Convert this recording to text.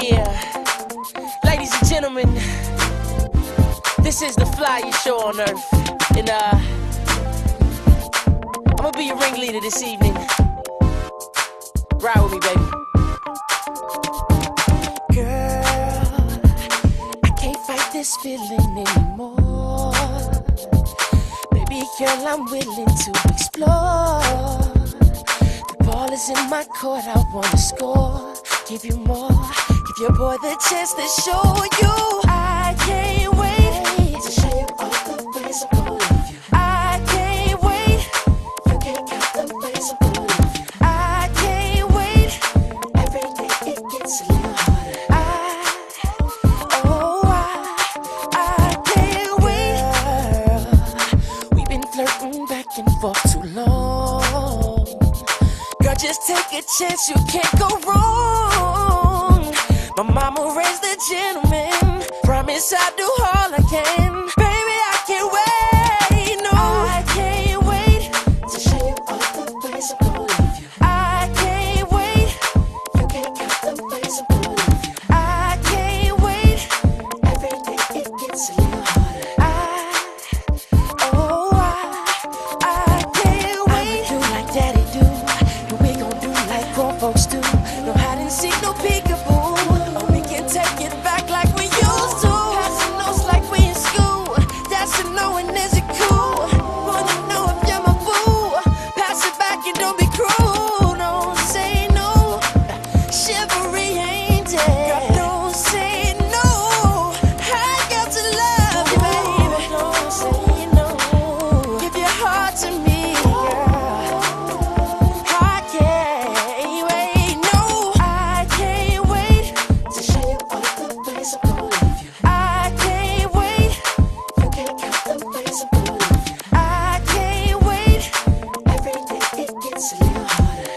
Yeah, ladies and gentlemen, this is the flyest show on earth, and uh, I'm gonna be your ringleader this evening. Ride with me, baby. Girl, I can't fight this feeling anymore. Baby girl, I'm willing to explore. The ball is in my court, I wanna score. Give you more, give your boy the chance to show you. I can't wait to show you all the ways I'm gonna love you. I can't wait, you can't the ways I'm gonna love you. I can't wait, every day it gets a little harder. I, oh I, I can't wait. We've been flirting back and forth too long. Girl, just take a chance, you can't go wrong. My mama raised a gentleman. Promise I'll do all I can. Baby, I can't wait. No, I can't wait to show you all the ways I'm gonna love you. I can't wait. You can't count the ways I'm gonna love you. I can't wait. Every day it gets a little you